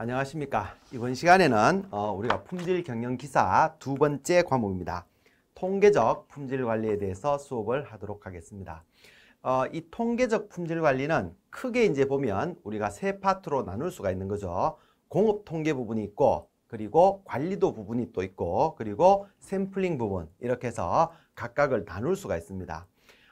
안녕하십니까. 이번 시간에는 어, 우리가 품질 경영 기사 두 번째 과목입니다. 통계적 품질 관리에 대해서 수업을 하도록 하겠습니다. 어, 이 통계적 품질 관리는 크게 이제 보면 우리가 세 파트로 나눌 수가 있는 거죠. 공업 통계 부분이 있고 그리고 관리도 부분이 또 있고 그리고 샘플링 부분 이렇게 해서 각각을 나눌 수가 있습니다.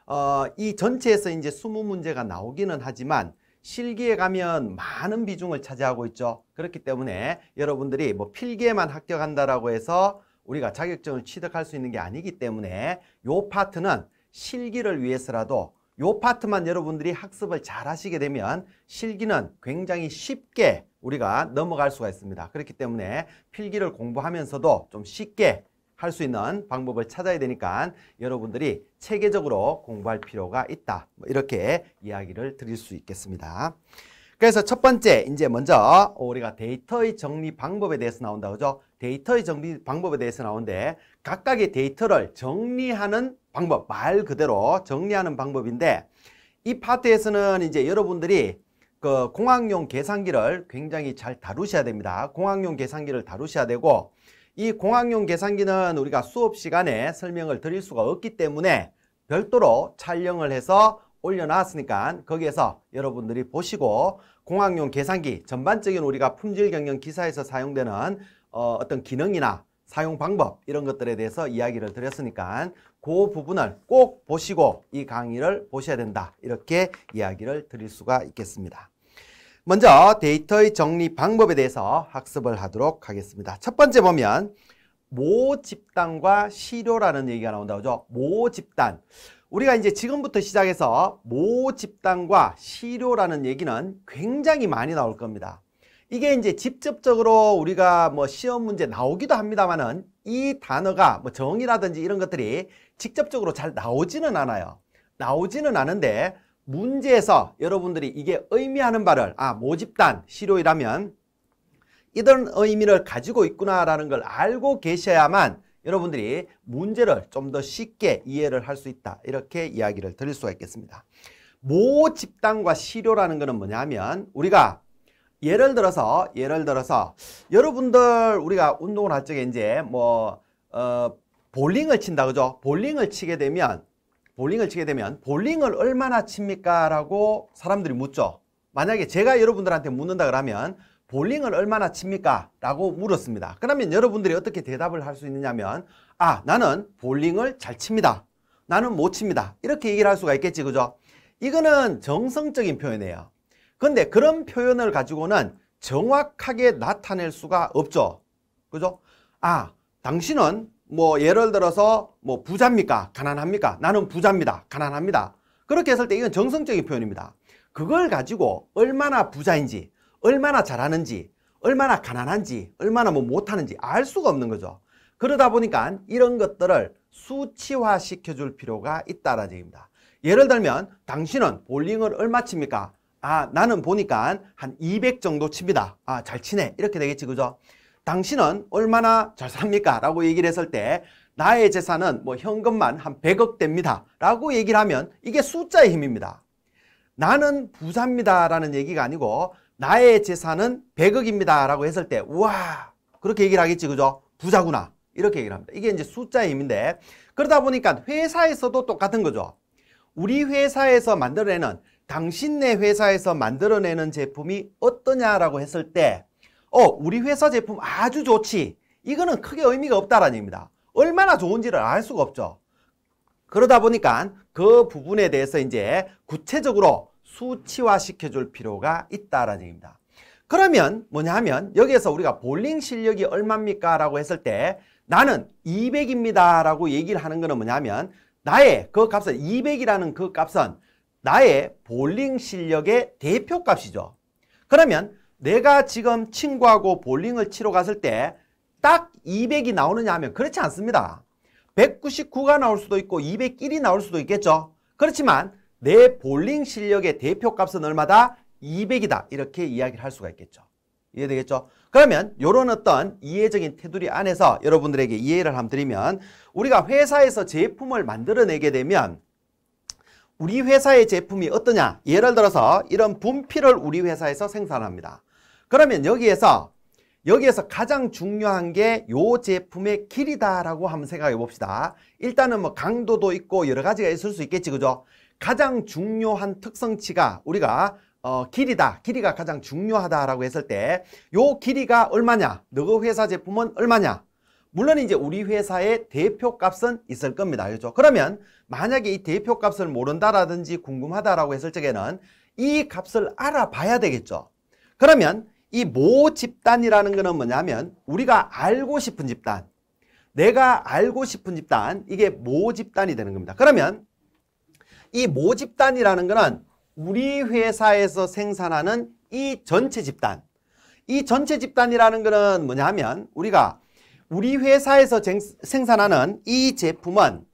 어, 이 전체에서 이제 20문제가 나오기는 하지만 실기에 가면 많은 비중을 차지하고 있죠. 그렇기 때문에 여러분들이 뭐 필기에만 합격한다라고 해서 우리가 자격증을 취득할 수 있는 게 아니기 때문에 요 파트는 실기를 위해서라도 요 파트만 여러분들이 학습을 잘 하시게 되면 실기는 굉장히 쉽게 우리가 넘어갈 수가 있습니다. 그렇기 때문에 필기를 공부하면서도 좀 쉽게 할 수 있는 방법을 찾아야 되니까 여러분들이 체계적으로 공부할 필요가 있다. 뭐 이렇게 이야기를 드릴 수 있겠습니다. 그래서 첫 번째 이제 먼저 우리가 데이터의 정리 방법에 대해서 나온다 그죠? 데이터의 정리 방법에 대해서 나오는데 각각의 데이터를 정리하는 방법 말 그대로 정리하는 방법인데 이 파트에서는 이제 여러분들이 그 공학용 계산기를 굉장히 잘 다루셔야 됩니다. 공학용 계산기를 다루셔야 되고 이 공학용 계산기는 우리가 수업 시간에 설명을 드릴 수가 없기 때문에 별도로 촬영을 해서 올려놨으니까 거기에서 여러분들이 보시고 공학용 계산기 전반적인 우리가 품질 경영 기사에서 사용되는 어, 어떤 기능이나 사용 방법 이런 것들에 대해서 이야기를 드렸으니까 그 부분을 꼭 보시고 이 강의를 보셔야 된다 이렇게 이야기를 드릴 수가 있겠습니다. 먼저 데이터의 정리 방법에 대해서 학습을 하도록 하겠습니다. 첫 번째 보면 모 집단과 시료라는 얘기가 나온다 그죠? 모 집단. 우리가 이제 지금부터 시작해서 모 집단과 시료라는 얘기는 굉장히 많이 나올 겁니다. 이게 이제 직접적으로 우리가 뭐 시험 문제 나오기도 합니다만은 이 단어가 뭐 정의라든지 이런 것들이 직접적으로 잘 나오지는 않아요. 나오지는 않은데 문제에서 여러분들이 이게 의미하는 바를 아 모집단 시료이라면 이런 의미를 가지고 있구나라는 걸 알고 계셔야만 여러분들이 문제를 좀 더 쉽게 이해를 할 수 있다 이렇게 이야기를 드릴 수가 있겠습니다. 모집단과 시료라는 것은 뭐냐면 우리가 예를 들어서 예를 들어서 여러분들 우리가 운동을 할 적에 이제 뭐 어, 볼링을 친다 그죠? 볼링을 치게 되면 볼링을 치게 되면 볼링을 얼마나 칩니까? 라고 사람들이 묻죠. 만약에 제가 여러분들한테 묻는다 그러면 볼링을 얼마나 칩니까? 라고 물었습니다. 그러면 여러분들이 어떻게 대답을 할 수 있느냐면 아 나는 볼링을 잘 칩니다. 나는 못 칩니다. 이렇게 얘기를 할 수가 있겠지 그죠? 이거는 정성적인 표현이에요. 근데 그런 표현을 가지고는 정확하게 나타낼 수가 없죠. 그죠? 아 당신은 뭐 예를 들어서 뭐 부자입니까? 가난합니까? 나는 부자입니다. 가난합니다. 그렇게 했을 때 이건 정성적인 표현입니다. 그걸 가지고 얼마나 부자인지, 얼마나 잘하는지, 얼마나 가난한지, 얼마나 뭐 못하는지 알 수가 없는 거죠. 그러다 보니까 이런 것들을 수치화 시켜줄 필요가 있다라는 얘기입니다. 예를 들면 당신은 볼링을 얼마 칩니까? 아 나는 보니까 한 200 정도 칩니다. 아 잘 치네 이렇게 되겠지 그죠? 당신은 얼마나 잘 삽니까? 라고 얘기를 했을 때 나의 재산은 뭐 현금만 한 100억 됩니다. 라고 얘기를 하면 이게 숫자의 힘입니다. 나는 부자입니다. 라는 얘기가 아니고 나의 재산은 100억입니다. 라고 했을 때 우와 그렇게 얘기를 하겠지 그죠? 부자구나. 이렇게 얘기를 합니다. 이게 이제 숫자의 힘인데 그러다 보니까 회사에서도 똑같은 거죠. 우리 회사에서 만들어내는 당신네 회사에서 만들어내는 제품이 어떠냐라고 했을 때 어, 우리 회사 제품 아주 좋지. 이거는 크게 의미가 없다라는 얘기입니다. 얼마나 좋은지를 알 수가 없죠. 그러다 보니까 그 부분에 대해서 이제 구체적으로 수치화 시켜줄 필요가 있다라는 얘기입니다. 그러면 뭐냐 하면 여기에서 우리가 볼링 실력이 얼마입니까? 라고 했을 때 나는 200입니다. 라고 얘기를 하는 거는 뭐냐 하면 나의 그 값은 200이라는 그 값은 나의 볼링 실력의 대표 값이죠. 그러면 내가 지금 친구하고 볼링을 치러 갔을 때 딱 200이 나오느냐 하면 그렇지 않습니다. 199가 나올 수도 있고 201이 나올 수도 있겠죠. 그렇지만 내 볼링 실력의 대표값은 얼마다? 200이다. 이렇게 이야기를 할 수가 있겠죠. 이해되겠죠? 그러면 이런 어떤 이해적인 테두리 안에서 여러분들에게 이해를 한번 드리면 우리가 회사에서 제품을 만들어내게 되면 우리 회사의 제품이 어떠냐? 예를 들어서 이런 분필을 우리 회사에서 생산합니다. 그러면 여기에서 여기에서 가장 중요한 게 요 제품의 길이다라고 한번 생각해 봅시다. 일단은 뭐 강도도 있고 여러 가지가 있을 수 있겠지 그죠? 가장 중요한 특성치가 우리가 어, 길이다. 길이가 가장 중요하다라고 했을 때 요 길이가 얼마냐? 너그 회사 제품은 얼마냐? 물론 이제 우리 회사의 대표값은 있을 겁니다. 그렇죠? 그러면 만약에 이 대표값을 모른다라든지 궁금하다라고 했을 적에는 이 값을 알아봐야 되겠죠. 그러면 이 모 집단이라는 거는 뭐냐면 우리가 알고 싶은 집단 내가 알고 싶은 집단 이게 모 집단이 되는 겁니다. 그러면 이 모 집단이라는 거는 우리 회사에서 생산하는 이 전체 집단 이 전체 집단이라는 거는 뭐냐면 우리가 우리 회사에서 생산하는 이 제품은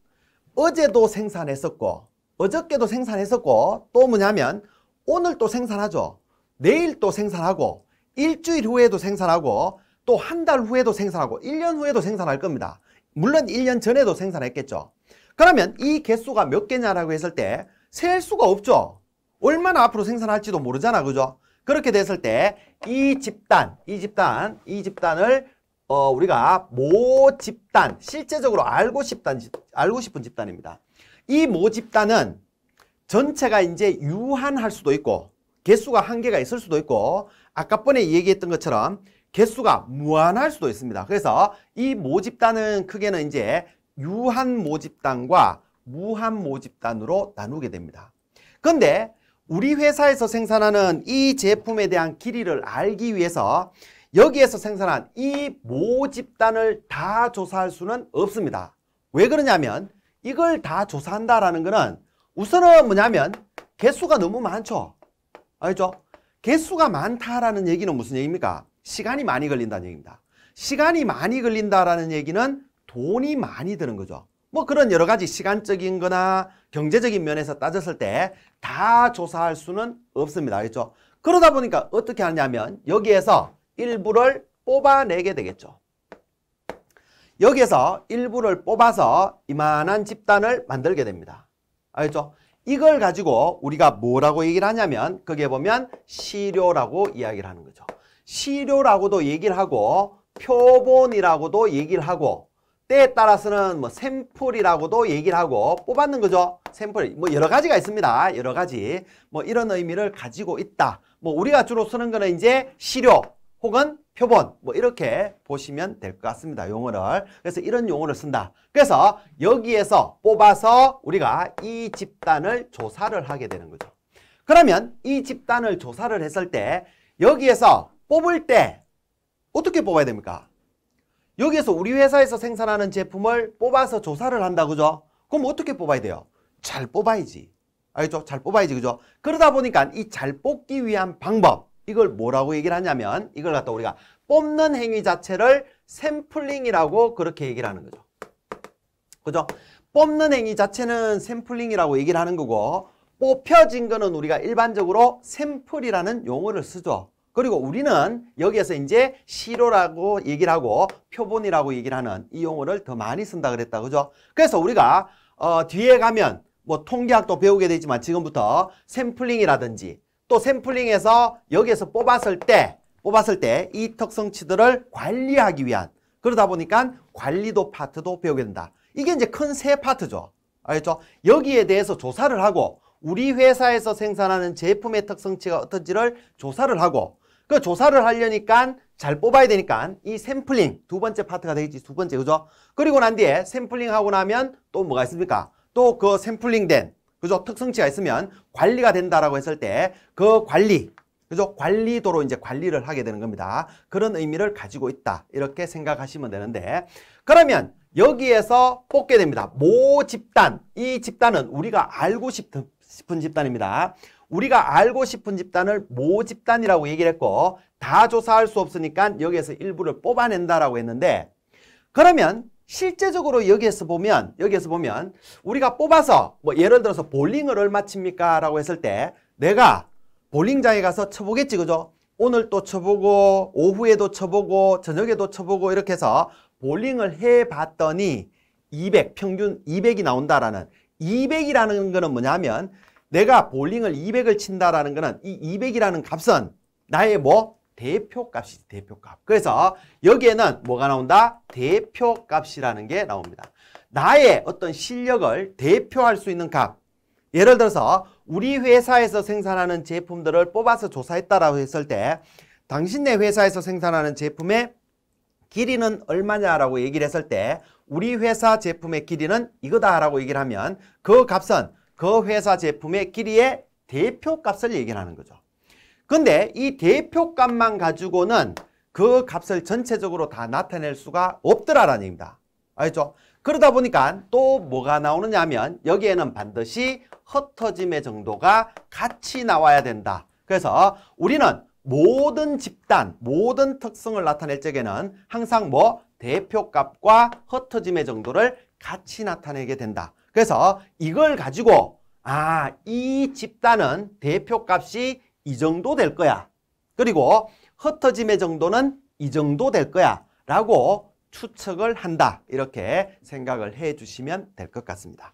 어제도 생산했었고 어저께도 생산했었고 또 뭐냐면 오늘 또 생산하죠. 내일 또 생산하고 일주일 후에도 생산하고 또 한 달 후에도 생산하고 1년 후에도 생산할 겁니다. 물론 1년 전에도 생산했겠죠. 그러면 이 개수가 몇 개냐라고 했을 때 셀 수가 없죠. 얼마나 앞으로 생산할지도 모르잖아. 그죠? 그렇게 됐을 때 이 집단, 이 집단, 이 집단을 어, 우리가 모 집단, 실제적으로 알고 싶단, 알고 싶은 집단입니다. 이 모 집단은 전체가 이제 유한할 수도 있고 개수가 한계가 있을 수도 있고 아까 번에 얘기했던 것처럼 개수가 무한할 수도 있습니다. 그래서 이 모집단은 크게는 이제 유한 모집단과 무한 모집단으로 나누게 됩니다. 그런데 우리 회사에서 생산하는 이 제품에 대한 길이를 알기 위해서 여기에서 생산한 이 모집단을 다 조사할 수는 없습니다. 왜 그러냐면 이걸 다 조사한다라는 것은 우선은 뭐냐면 개수가 너무 많죠. 알죠? 개수가 많다라는 얘기는 무슨 얘기입니까? 시간이 많이 걸린다는 얘기입니다. 시간이 많이 걸린다라는 얘기는 돈이 많이 드는 거죠. 뭐 그런 여러 가지 시간적인 거나 경제적인 면에서 따졌을 때 다 조사할 수는 없습니다. 알죠? 그러다 보니까 어떻게 하냐면 여기에서 일부를 뽑아내게 되겠죠. 여기에서 일부를 뽑아서 이만한 집단을 만들게 됩니다. 알죠? 이걸 가지고 우리가 뭐라고 얘기를 하냐면 거기에 보면 시료라고 이야기를 하는 거죠. 시료라고도 얘기를 하고 표본이라고도 얘기를 하고 때에 따라서는 뭐 샘플이라고도 얘기를 하고 뽑았는 거죠. 샘플 뭐 여러 가지가 있습니다. 여러 가지 뭐 이런 의미를 가지고 있다. 뭐 우리가 주로 쓰는 거는 이제 시료 혹은 표본 뭐 이렇게 보시면 될 것 같습니다. 용어를. 그래서 이런 용어를 쓴다. 그래서 여기에서 뽑아서 우리가 이 집단을 조사를 하게 되는 거죠. 그러면 이 집단을 조사를 했을 때 여기에서 뽑을 때 어떻게 뽑아야 됩니까? 여기에서 우리 회사에서 생산하는 제품을 뽑아서 조사를 한다 그죠? 그럼 어떻게 뽑아야 돼요? 잘 뽑아야지. 알겠죠? 잘 뽑아야지 그죠? 그러다 보니까 이 잘 뽑기 위한 방법 이걸 뭐라고 얘기를 하냐면 이걸 갖다 우리가 뽑는 행위 자체를 샘플링이라고 그렇게 얘기를 하는 거죠. 그죠? 뽑는 행위 자체는 샘플링이라고 얘기를 하는 거고 뽑혀진 거는 우리가 일반적으로 샘플이라는 용어를 쓰죠. 그리고 우리는 여기에서 이제 시로라고 얘기를 하고 표본이라고 얘기를 하는 이 용어를 더 많이 쓴다 그랬다. 그죠? 그래서 우리가 어, 뒤에 가면 뭐 통계학도 배우게 되지만 지금부터 샘플링이라든지 또 샘플링해서 여기에서 뽑았을 때 뽑았을 때 이 특성치들을 관리하기 위한 그러다 보니까 관리도 파트도 배우게 된다. 이게 이제 큰 세 파트죠. 알겠죠? 여기에 대해서 조사를 하고 우리 회사에서 생산하는 제품의 특성치가 어떤지를 조사를 하고 그 조사를 하려니까 잘 뽑아야 되니까 이 샘플링 두 번째 파트가 되겠지 두 번째 그죠? 그리고 난 뒤에 샘플링 하고 나면 또 뭐가 있습니까? 또 그 샘플링된 그죠? 특성치가 있으면 관리가 된다라고 했을 때 그 관리 그죠? 관리도로 이제 관리를 하게 되는 겁니다. 그런 의미를 가지고 있다. 이렇게 생각하시면 되는데 그러면 여기에서 뽑게 됩니다. 모 집단. 이 집단은 우리가 알고 싶은, 싶은 집단입니다. 우리가 알고 싶은 집단을 모 집단이라고 얘기를 했고 다 조사할 수 없으니까 여기에서 일부를 뽑아낸다라고 했는데 그러면 실제적으로 여기에서 보면 여기에서 보면 우리가 뽑아서 뭐 예를 들어서 볼링을 얼마 칩니까? 라고 했을 때 내가 볼링장에 가서 쳐보겠지 그죠? 오늘 또 쳐보고 오후에도 쳐보고 저녁에도 쳐보고 이렇게 해서 볼링을 해봤더니 200 평균 200이 나온다라는 200이라는 거는 뭐냐면 내가 볼링을 200을 친다라는 거는 이 200이라는 값은 나의 뭐 대표값이지 대표값. 그래서 여기에는 뭐가 나온다? 대표값이라는 게 나옵니다. 나의 어떤 실력을 대표할 수 있는 값. 예를 들어서 우리 회사에서 생산하는 제품들을 뽑아서 조사했다라고 했을 때 당신네 회사에서 생산하는 제품의 길이는 얼마냐라고 얘기를 했을 때 우리 회사 제품의 길이는 이거다라고 얘기를 하면 그 값은 그 회사 제품의 길이의 대표값을 얘기를 하는 거죠. 근데 이 대표값만 가지고는 그 값을 전체적으로 다 나타낼 수가 없더라라는 얘기입니다. 알죠? 그러다 보니까 또 뭐가 나오느냐 하면 여기에는 반드시 흩어짐의 정도가 같이 나와야 된다. 그래서 우리는 모든 집단, 모든 특성을 나타낼 적에는 항상 뭐 대표값과 흩어짐의 정도를 같이 나타내게 된다. 그래서 이걸 가지고 아, 이 집단은 대표값이 이 정도 될 거야. 그리고 흩어짐의 정도는 이 정도 될 거야. 라고 추측을 한다. 이렇게 생각을 해 주시면 될 것 같습니다.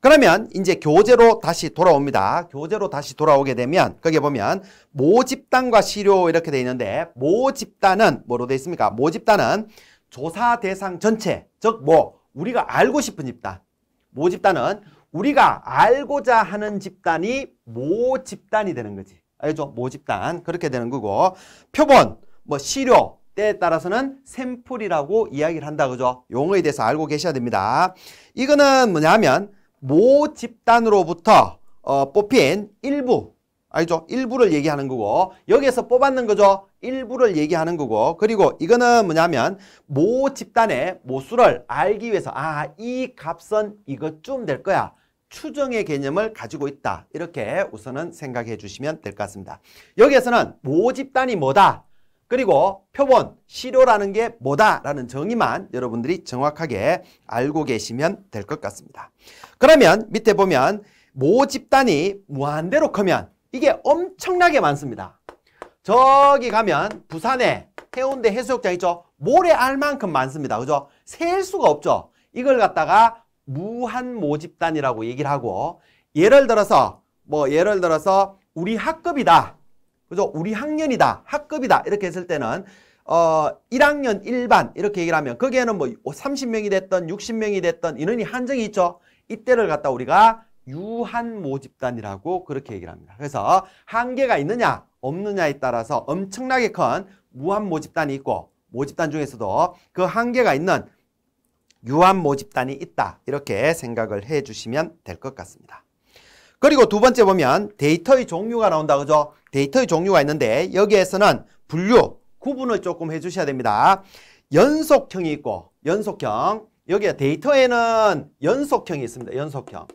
그러면 이제 교재로 다시 돌아옵니다. 교재로 다시 돌아오게 되면 거기 보면 모집단과 시료 이렇게 돼 있는데 모집단은 뭐로 돼 있습니까? 모집단은 조사 대상 전체 즉 뭐 우리가 알고 싶은 집단 모집단은 우리가 알고자 하는 집단이 모집단이 되는 거지. 알죠? 모집단 그렇게 되는 거고 표본 뭐 시료 때에 따라서는 샘플이라고 이야기를 한다 그죠? 용어에 대해서 알고 계셔야 됩니다. 이거는 뭐냐면 모 집단으로부터 어, 뽑힌 일부 알죠? 일부를 얘기하는 거고 여기에서 뽑았는 거죠. 일부를 얘기하는 거고 그리고 이거는 뭐냐면 모 집단의 모수를 알기 위해서 아 이 값은 이것쯤 될 거야. 추정의 개념을 가지고 있다. 이렇게 우선은 생각해 주시면 될 것 같습니다. 여기에서는 모집단이 뭐다. 그리고 표본, 시료라는 게 뭐다라는 정의만 여러분들이 정확하게 알고 계시면 될 것 같습니다. 그러면 밑에 보면 모집단이 무한대로 크면 이게 엄청나게 많습니다. 저기 가면 부산에 해운대 해수욕장 있죠? 모래 알만큼 많습니다. 그죠? 셀 수가 없죠. 이걸 갖다가 무한 모집단이라고 얘기를 하고 예를 들어서 뭐 예를 들어서 우리 학급이다. 그죠? 우리 학년이다. 학급이다. 이렇게 했을 때는 어 1학년 1반 이렇게 얘기를 하면 거기에는 뭐 30명이 됐던 60명이 됐던 인원이 한정이 있죠. 이때를 갖다 우리가 유한 모집단이라고 그렇게 얘기를 합니다. 그래서 한계가 있느냐 없느냐에 따라서 엄청나게 큰 무한 모집단이 있고 모집단 중에서도 그 한계가 있는 유한 모 집단이 있다. 이렇게 생각을 해 주시면 될 것 같습니다. 그리고 두 번째 보면 데이터의 종류가 나온다. 그죠? 데이터의 종류가 있는데 여기에서는 분류, 구분을 조금 해 주셔야 됩니다. 연속형이 있고 연속형. 여기 데이터에는 연속형이 있습니다. 연속형.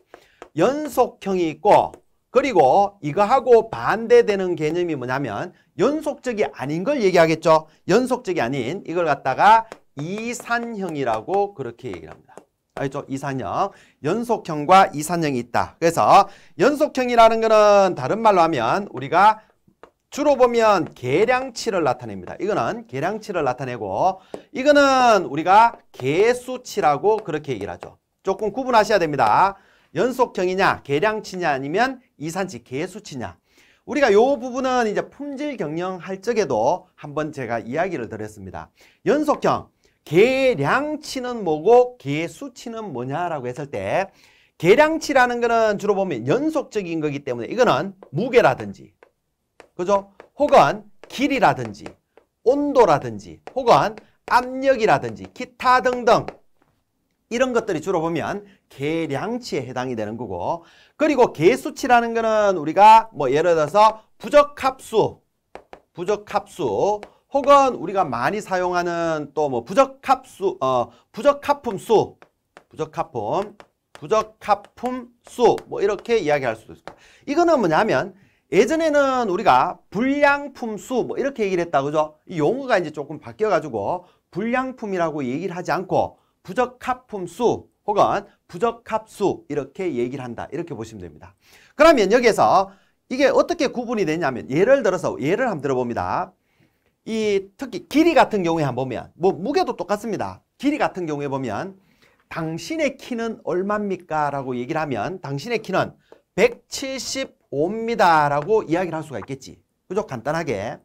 연속형이 있고 그리고 이거하고 반대되는 개념이 뭐냐면 연속적이 아닌 걸 얘기하겠죠. 연속적이 아닌 이걸 갖다가 이산형이라고 그렇게 얘기를 합니다. 알죠? 이산형. 연속형과 이산형이 있다. 그래서 연속형이라는 거는 다른 말로 하면 우리가 주로 보면 계량치를 나타냅니다. 이거는 계량치를 나타내고 이거는 우리가 개수치라고 그렇게 얘기를 하죠. 조금 구분하셔야 됩니다. 연속형이냐 계량치냐 아니면 이산치 개수치냐 우리가 요 부분은 이제 품질 경영 할 적에도 한번 제가 이야기를 드렸습니다. 연속형 계량치는 뭐고 개수치는 뭐냐라고 했을 때 계량치라는 거는 주로 보면 연속적인 거기 때문에 이거는 무게라든지 그죠? 혹은 길이라든지 온도라든지 혹은 압력이라든지 기타 등등 이런 것들이 주로 보면 계량치에 해당이 되는 거고 그리고 계수치라는 거는 우리가 뭐 예를 들어서 부적합수 부적합수 혹은 우리가 많이 사용하는 또 뭐 부적합수 어 부적합품 수 부적합품 부적합품 수 뭐 이렇게 이야기할 수도 있습니다. 이거는 뭐냐면 예전에는 우리가 불량품 수 뭐 이렇게 얘기를 했다 그죠? 이 용어가 이제 조금 바뀌어 가지고 불량품이라고 얘기를 하지 않고 부적합품 수 혹은 부적합수 이렇게 얘기를 한다. 이렇게 보시면 됩니다. 그러면 여기에서 이게 어떻게 구분이 되냐면 예를 들어서 예를 한번 들어봅니다. 이 특히 길이 같은 경우에 한번 보면 뭐 무게도 똑같습니다. 길이 같은 경우에 보면 당신의 키는 얼마입니까? 라고 얘기를 하면 당신의 키는 175입니다. 라고 이야기를 할 수가 있겠지. 그죠? 간단하게.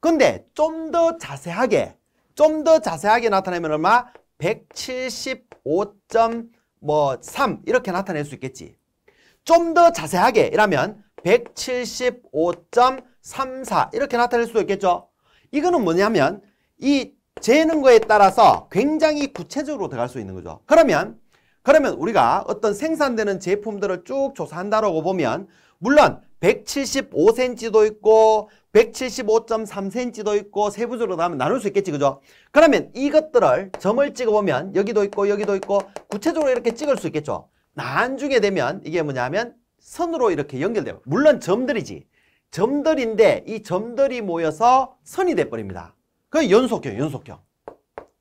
근데 좀 더 자세하게 좀 더 자세하게 나타내면 얼마? 175.3뭐 이렇게 나타낼 수 있겠지. 좀 더 자세하게 이라면 175.34 이렇게 나타낼 수 있겠죠. 이거는 뭐냐면 이 재는 거에 따라서 굉장히 구체적으로 들어갈 수 있는 거죠. 그러면 그러면 우리가 어떤 생산되는 제품들을 쭉 조사한다라고 보면 물론 175cm도 있고 175.3cm도 있고 세부적으로 나면 나눌 수 있겠지 그죠? 그러면 이것들을 점을 찍어보면 여기도 있고 여기도 있고 구체적으로 이렇게 찍을 수 있겠죠? 나중에 되면 이게 뭐냐면 선으로 이렇게 연결돼요. 물론 점들이지. 점들인데 이 점들이 모여서 선이 돼버립니다. 그 연속형, 연속형.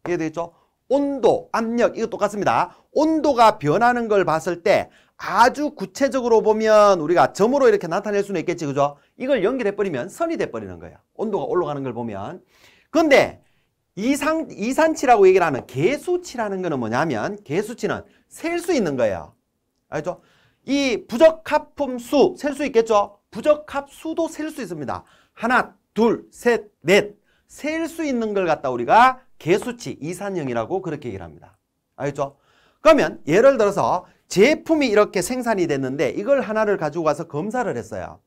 이해되겠죠? 온도, 압력 이거 똑같습니다. 온도가 변하는 걸 봤을 때 아주 구체적으로 보면 우리가 점으로 이렇게 나타낼 수는 있겠지 그죠? 이걸 연결해버리면 선이 돼버리는 거예요. 온도가 올라가는 걸 보면. 근데 이상, 이산치라고 얘기를 하는 개수치라는 거는 뭐냐면 개수치는 셀 수 있는 거예요. 알죠? 이 부적합품 수 셀 수 있겠죠? 부적합 수도 셀 수 있습니다. 하나, 둘, 셋, 넷. 셀 수 있는 걸 갖다 우리가 개수치, 이산형이라고 그렇게 얘기를 합니다. 알죠? 그러면 예를 들어서 제품이 이렇게 생산이 됐는데 이걸 하나를 가지고 가서 검사를 했어요.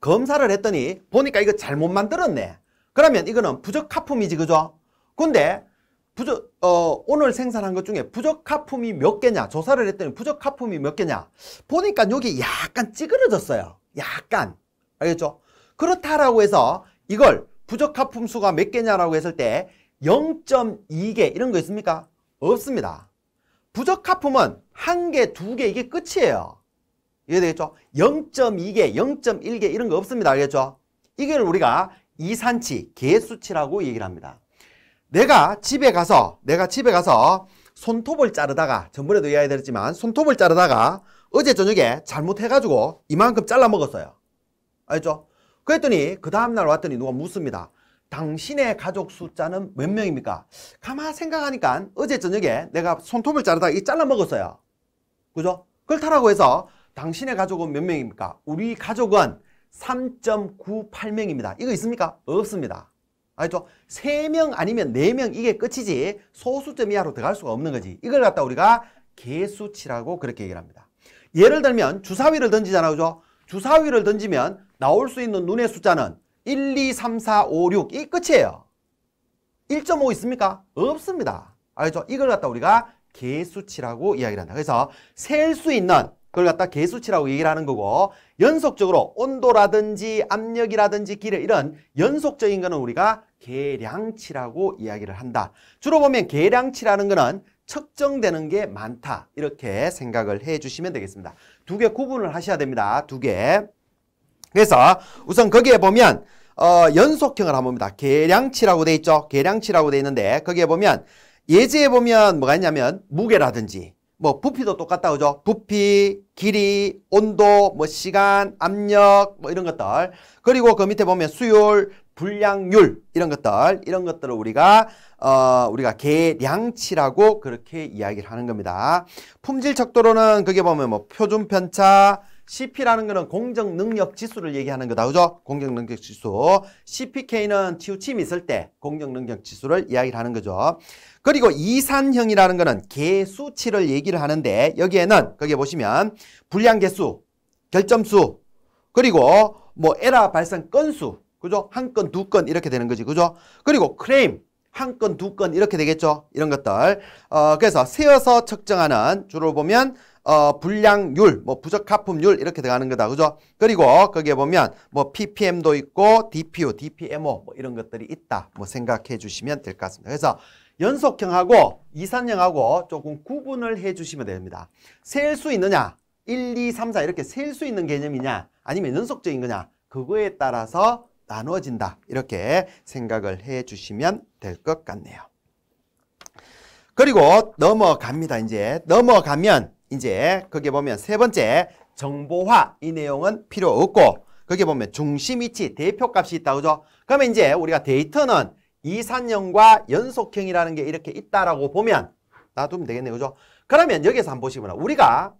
검사를 했더니 보니까 이거 잘못 만들었네. 그러면 이거는 부적합품이지 그죠? 근데 부적, 어, 오늘 생산한 것 중에 부적합품이 몇 개냐 조사를 했더니 부적합품이 몇 개냐 보니까 여기 약간 찌그러졌어요. 약간 알겠죠? 그렇다라고 해서 이걸 부적합 품 수가 몇 개냐라고 했을 때 0.2개 이런 거 있습니까? 없습니다. 부적합품은 한 개, 두 개 이게 끝이에요. 이해되겠죠? 0.2개, 0.1개 이런 거 없습니다. 알겠죠? 이걸 우리가 이산치, 개수치라고 얘기를 합니다. 내가 집에 가서 내가 집에 가서 손톱을 자르다가 전번에도 이야기 드렸지만 손톱을 자르다가 어제 저녁에 잘못해가지고 이만큼 잘라 먹었어요. 알죠? 그랬더니 그 다음날 왔더니 누가 묻습니다. 당신의 가족 숫자는 몇 명입니까? 가만 생각하니까 어제 저녁에 내가 손톱을 자르다가 이 잘라 먹었어요. 그죠? 그렇다라고 해서 당신의 가족은 몇 명입니까? 우리 가족은 3.98명입니다. 이거 있습니까? 없습니다. 알죠? 3명 아니면 4명 이게 끝이지 소수점 이하로 들어갈 수가 없는 거지. 이걸 갖다 우리가 개수치라고 그렇게 얘기를 합니다. 예를 들면 주사위를 던지잖아요. 그죠? 주사위를 던지면 나올 수 있는 눈의 숫자는 1, 2, 3, 4, 5, 6 이 끝이에요. 1.5 있습니까? 없습니다. 알죠? 이걸 갖다 우리가 개수치라고 이야기를 한다. 그래서 셀 수 있는 그걸 갖다 개수치라고 얘기를 하는 거고 연속적으로 온도라든지 압력이라든지 기력 이런 연속적인 거는 우리가 계량치라고 이야기를 한다. 주로 보면 계량치라는 거는 측정되는 게 많다. 이렇게 생각을 해 주시면 되겠습니다. 두 개 구분을 하셔야 됩니다. 두 개. 그래서 우선 거기에 보면 어, 연속형을 한번 봅니다. 계량치라고 돼 있죠. 계량치라고 돼 있는데 거기에 보면 예제에 보면 뭐가 있냐면 무게라든지 뭐 부피도 똑같다 그죠? 부피, 길이, 온도, 뭐 시간, 압력 뭐 이런 것들 그리고 그 밑에 보면 수율, 분량률 이런 것들 이런 것들을 우리가 어 우리가 계량치라고 그렇게 이야기를 하는 겁니다. 품질 척도로는 거기에 보면 뭐 표준 편차 CP라는 거는 공정 능력 지수를 얘기하는 거다. 그죠? 공정 능력 지수. CPK는 치우침이 있을 때 공정 능력 지수를 이야기를 하는 거죠. 그리고 이산형이라는 거는 개수치를 얘기를 하는데 여기에는 거기에 보시면 분량 개수, 결점수, 그리고 뭐 에라 발생 건수, 그죠? 한 건, 두 건 이렇게 되는 거지. 그죠? 그리고 크레임, 한 건, 두 건 이렇게 되겠죠? 이런 것들. 어, 그래서 세어서 측정하는 주로 보면 어, 불량률, 뭐 부적합품률 이렇게 들어가는 거다. 그죠? 그리고 거기에 보면 뭐 ppm도 있고 dpu, dpmo 뭐 이런 것들이 있다. 뭐 생각해 주시면 될 것 같습니다. 그래서 연속형하고 이산형하고 조금 구분을 해 주시면 됩니다. 셀 수 있느냐? 1, 2, 3, 4 이렇게 셀 수 있는 개념이냐? 아니면 연속적인 거냐? 그거에 따라서 나누어진다. 이렇게 생각을 해 주시면 될 것 같네요. 그리고 넘어갑니다. 이제 넘어가면 이제 거기에 보면 세 번째 정보화 이 내용은 필요 없고 거기에 보면 중심 위치 대표값이 있다 그죠? 그러면 이제 우리가 데이터는 이산형과 연속형이라는 게 이렇게 있다라고 보면 놔두면 되겠네요 그죠? 그러면 여기서 한번 보시면 우리가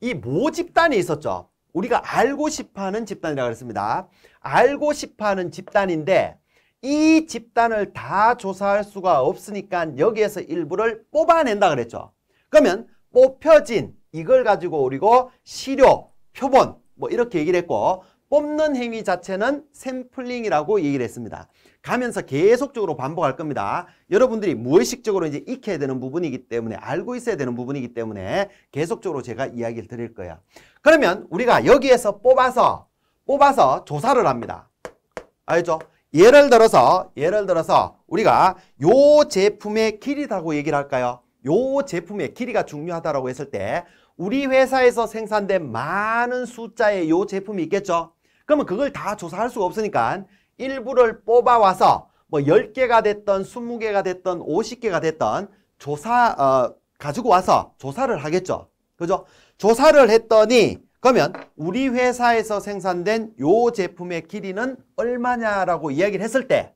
이 모집단이 있었죠. 우리가 알고 싶어하는 집단이라고 했습니다. 알고 싶어하는 집단인데 이 집단을 다 조사할 수가 없으니까 여기에서 일부를 뽑아낸다 그랬죠. 그러면 뽑혀진 이걸 가지고 우리고 시료, 표본 뭐 이렇게 얘기를 했고 뽑는 행위 자체는 샘플링이라고 얘기를 했습니다. 가면서 계속적으로 반복할 겁니다. 여러분들이 무의식적으로 이제 익혀야 되는 부분이기 때문에 알고 있어야 되는 부분이기 때문에 계속적으로 제가 이야기를 드릴 거예요. 그러면 우리가 여기에서 뽑아서 뽑아서 조사를 합니다. 알죠? 예를 들어서 예를 들어서 우리가 요 제품의 길이라고 얘기를 할까요? 요 제품의 길이가 중요하다고 했을 때 우리 회사에서 생산된 많은 숫자의 요 제품이 있겠죠? 그러면 그걸 다 조사할 수가 없으니까 일부를 뽑아와서 뭐 10개가 됐던 20개가 됐던 50개가 됐던 조사 어, 가지고 와서 조사를 하겠죠. 그죠? 조사를 했더니 그러면 우리 회사에서 생산된 요 제품의 길이는 얼마냐라고 이야기를 했을 때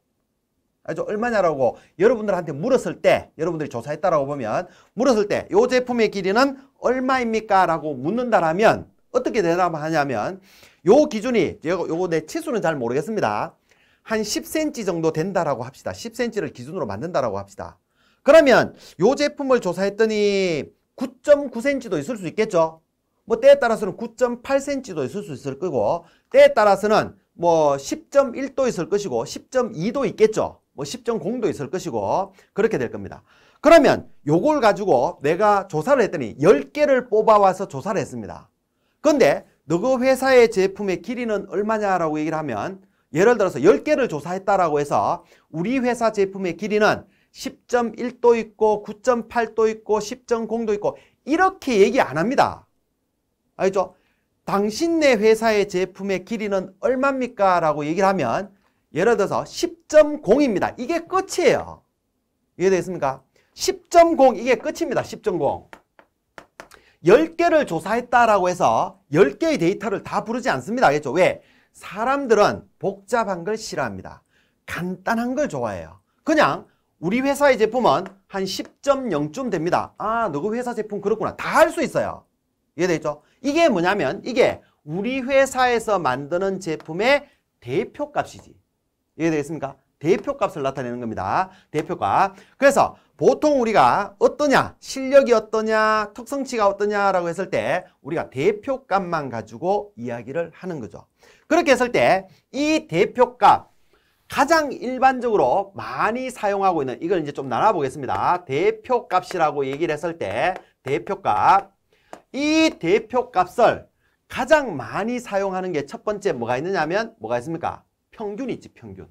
아주 얼마냐라고 여러분들한테 물었을 때 여러분들이 조사했다라고 보면 물었을 때 요 제품의 길이는 얼마입니까? 라고 묻는다라면 어떻게 대답하냐면 요 기준이 요거, 요거 내 치수는 잘 모르겠습니다. 한 10cm 정도 된다라고 합시다. 10cm를 기준으로 만든다라고 합시다. 그러면 요 제품을 조사했더니 9.9cm도 있을 수 있겠죠. 뭐 때에 따라서는 9.8cm도 있을 수 있을 거고 때에 따라서는 뭐 10.1도 있을 것이고 10.2도 있겠죠. 뭐 10.0도 있을 것이고 그렇게 될 겁니다. 그러면 요걸 가지고 내가 조사를 했더니 10개를 뽑아와서 조사를 했습니다. 근데 너그 회사의 제품의 길이는 얼마냐라고 얘기를 하면 예를 들어서 10개를 조사했다라고 해서 우리 회사 제품의 길이는 10.1도 있고 9.8도 있고 10.0도 있고 이렇게 얘기 안 합니다. 알죠? 당신네 회사의 제품의 길이는 얼마입니까? 라고 얘기를 하면 예를 들어서 10.0입니다. 이게 끝이에요. 이해되겠습니까? 10.0 이게 끝입니다. 10.0 10개를 조사했다라고 해서 10개의 데이터를 다 부르지 않습니다. 알겠죠? 왜? 사람들은 복잡한 걸 싫어합니다. 간단한 걸 좋아해요. 그냥 우리 회사의 제품은 한 10.0쯤 됩니다. 아, 너그 회사 제품 그렇구나. 다 할 수 있어요. 이해되죠? 이게 뭐냐면 이게 우리 회사에서 만드는 제품의 대표값이지. 이해되겠습니까? 대표값을 나타내는 겁니다. 대표값. 그래서 보통 우리가 어떠냐, 실력이 어떠냐, 특성치가 어떠냐라고 했을 때 우리가 대표값만 가지고 이야기를 하는 거죠. 그렇게 했을 때 이 대표값 가장 일반적으로 많이 사용하고 있는 이걸 이제 좀 나눠 보겠습니다. 대표값이라고 얘기를 했을 때 대표값 이 대표값을 가장 많이 사용하는 게 첫 번째 뭐가 있느냐면 뭐가 있습니까? 평균이 있지 평균.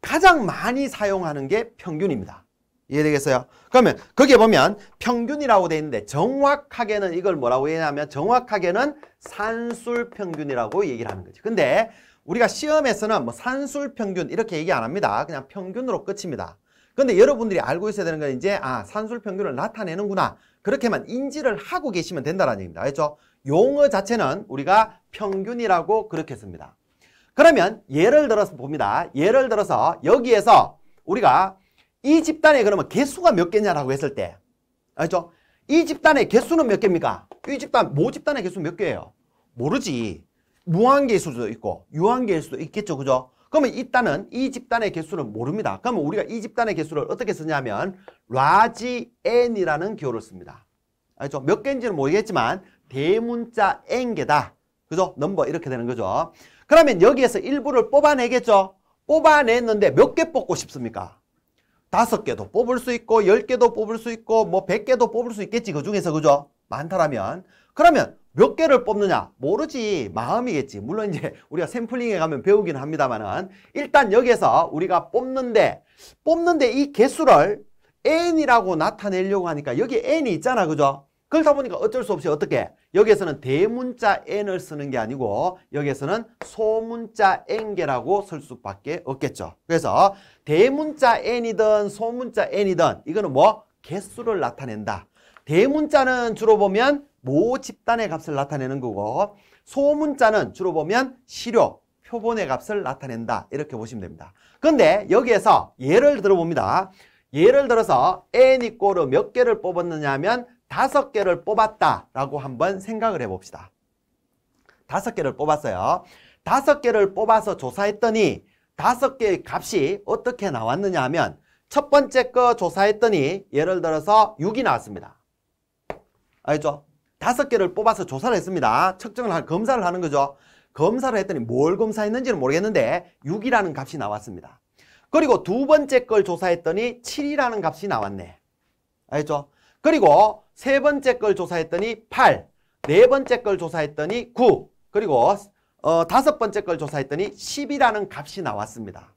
가장 많이 사용하는 게 평균입니다. 이해되겠어요? 그러면 거기에 보면 평균이라고 돼 있는데 정확하게는 이걸 뭐라고 얘기하면 정확하게는 산술 평균이라고 얘기를 하는 거죠. 근데 우리가 시험에서는 뭐 산술 평균 이렇게 얘기 안 합니다. 그냥 평균으로 끝입니다. 근데 여러분들이 알고 있어야 되는 건 이제 아 산술 평균을 나타내는구나. 그렇게만 인지를 하고 계시면 된다는 얘기입니다. 알죠? 용어 자체는 우리가 평균이라고 그렇게 씁니다. 그러면 예를 들어서 봅니다. 예를 들어서 여기에서 우리가 이 집단에 그러면 개수가 몇 개냐라고 했을 때 알죠? 이 집단의 개수는 몇 개입니까? 이 집단, 모 집단의 개수 몇 개예요? 모르지. 무한개일 수도 있고 유한개일 수도 있겠죠. 그죠? 그러면 일단은 이 집단의 개수는 모릅니다. 그러면 우리가 이 집단의 개수를 어떻게 쓰냐면 large n이라는 기호를 씁니다. 알죠? 몇 개인지는 모르겠지만 대문자 n개다. 그죠? 넘버 이렇게 되는 거죠. 그러면 여기에서 일부를 뽑아내겠죠? 뽑아냈는데 몇 개 뽑고 싶습니까? 다섯 개도 뽑을 수 있고 열 개도 뽑을 수 있고 뭐 백 개도 뽑을 수 있겠지 그 중에서 그죠? 많다라면 그러면 몇 개를 뽑느냐? 모르지 마음이겠지 물론 이제 우리가 샘플링에 가면 배우기는 합니다만은 일단 여기에서 우리가 뽑는데 뽑는데 이 개수를 n이라고 나타내려고 하니까 여기 n이 있잖아 그죠? 그러다 보니까 어쩔 수 없이 어떻게 여기에서는 대문자 n을 쓰는 게 아니고 여기에서는 소문자 n개라고 쓸 수밖에 없겠죠. 그래서 대문자 n이든 소문자 n이든 이거는 뭐 개수를 나타낸다. 대문자는 주로 보면 모 집단의 값을 나타내는 거고 소문자는 주로 보면 시료, 표본의 값을 나타낸다. 이렇게 보시면 됩니다. 그런데 여기에서 예를 들어봅니다. 예를 들어서 n 이 꼬르 몇 개를 뽑았느냐 하면 다섯 개를 뽑았다라고 한번 생각을 해봅시다. 다섯 개를 뽑았어요. 다섯 개를 뽑아서 조사했더니 다섯 개의 값이 어떻게 나왔느냐 하면 첫 번째 거 조사했더니 예를 들어서 6이 나왔습니다. 알죠? 다섯 개를 뽑아서 조사를 했습니다. 측정을 할, 검사를 하는 거죠. 검사를 했더니 뭘 검사했는지는 모르겠는데 6이라는 값이 나왔습니다. 그리고 두 번째 걸 조사했더니 7이라는 값이 나왔네. 알죠? 그리고 세 번째 걸 조사했더니 8, 네 번째 걸 조사했더니 9, 그리고 어, 다섯 번째 걸 조사했더니 10이라는 값이 나왔습니다.